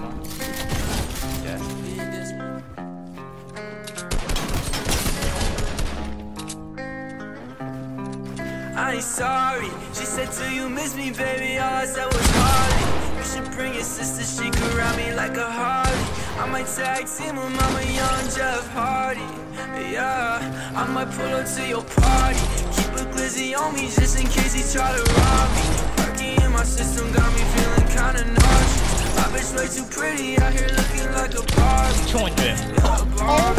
One. Yeah. I ain't sorry. She said, Do you miss me, baby? All I said was Harley. You should bring your sister, she could ride me like a Harley. I might tag team with Mama Young Jeff Hardy. Yeah, I might pull up to your party. Keep a glizzy on me just in case he try to rob me. Perky in my system way too pretty out here looking like a Barbie. Oh.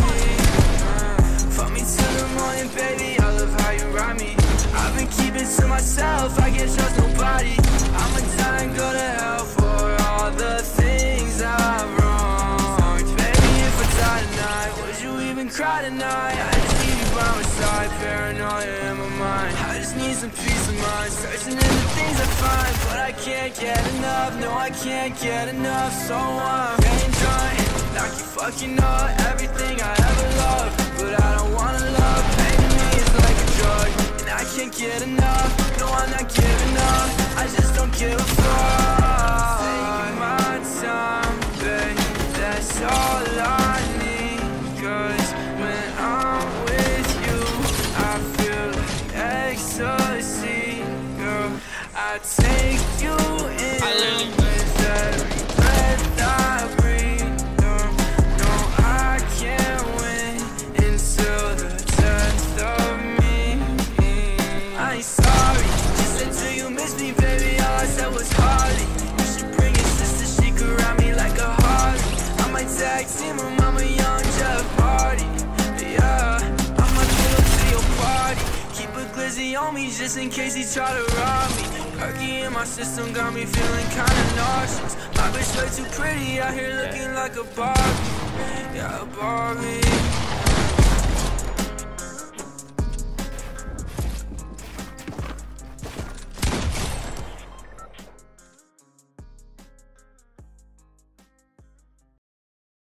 Fuck me the morning, baby. I love how you ride me. I've been keeping to myself. I nobody. I'ma and go to hell for all the things I've wronged. Baby, if I die tonight, would you even cry tonight? I you by my side, paranoia in my mind. I just need some peace of mind. Searching in the things I find, but I can't get enough. No, I can't get enough. So I'm getting drunk. Like you fucking up everything I ever loved. But I don't wanna love. Pain to me is like a drug. And I can't get enough. No, I'm not giving up. I just don't give a fuck. Take my time, babe. That's all I take you in with every breath I breathe. No, no, I can't win until the death of me. I ain't sorry. She said, Do you miss me, baby? All I said was Harley. You should bring your sister, she could ride me like a Harley. I might tag team with on me just in case he try to rob me. Perky in my system got me feeling kinda nauseous. My bitch way too pretty out here looking like a Barbie. Yeah, a Barbie.